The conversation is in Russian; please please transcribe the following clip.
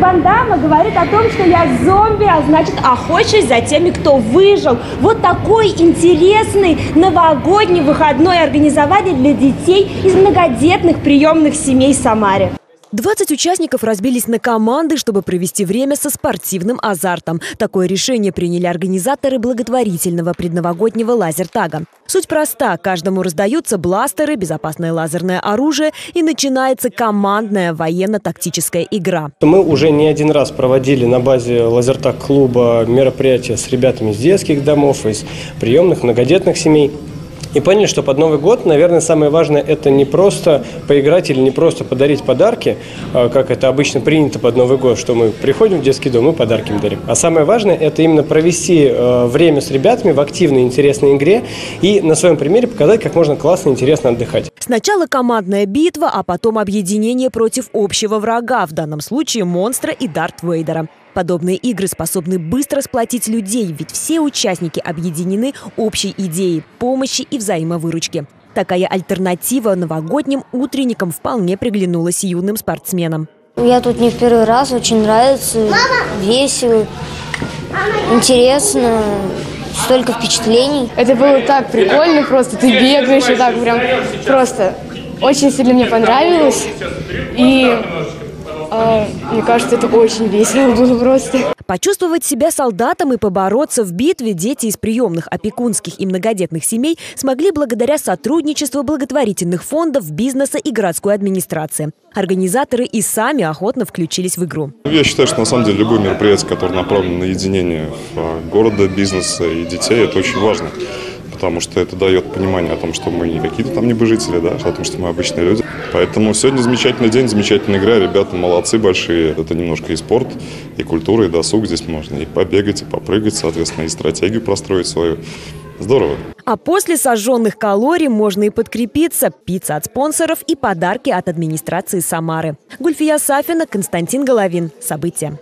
Ван говорит о том, что я зомби, а значит охочусь за теми, кто выжил. Вот такой интересный новогодний выходной организовали для детей из многодетных приемных семей Самаре. 20 участников разбились на команды, чтобы провести время со спортивным азартом. Такое решение приняли организаторы благотворительного предновогоднего лазертага. Суть проста. Каждому раздаются бластеры, безопасное лазерное оружие и начинается командная военно-тактическая игра. Мы уже не один раз проводили на базе лазертаг-клуба мероприятия с ребятами из детских домов, из приемных многодетных семей. И поняли, что под Новый год, наверное, самое важное это не просто поиграть или не просто подарить подарки, а, как это обычно принято под Новый год, что мы приходим в детский дом и подарки им дарим. А самое важное это именно провести э, время с ребятами в активной, интересной игре и на своем примере показать, как можно классно и интересно отдыхать. Сначала командная битва, а потом объединение против общего врага, в данном случае монстра и Дарт Вейдера. Подобные игры способны быстро сплотить людей, ведь все участники объединены общей идеей помощи и взаимовыручки. Такая альтернатива новогодним утренникам вполне приглянулась юным спортсменам. Я тут не в первый раз, очень нравится, весело, интересно, столько впечатлений. Это было так прикольно просто, ты бегаешь и так прям просто очень сильно мне понравилось. И а, мне кажется, это очень весело было просто. Почувствовать себя солдатом и побороться в битве дети из приемных опекунских и многодетных семей смогли благодаря сотрудничеству благотворительных фондов, бизнеса и городской администрации. Организаторы и сами охотно включились в игру. Я считаю, что на самом деле любое мероприятие, которое направлено на единение а, города, бизнеса и детей, это очень важно потому что это дает понимание о том, что мы не какие-то там небожители, да, а о том, что мы обычные люди. Поэтому сегодня замечательный день, замечательная игра, ребята молодцы большие. Это немножко и спорт, и культура, и досуг здесь можно. И побегать, и попрыгать, соответственно, и стратегию простроить свою. Здорово. А после сожженных калорий можно и подкрепиться. Пицца от спонсоров и подарки от администрации Самары. Гульфия Сафина, Константин Головин. События.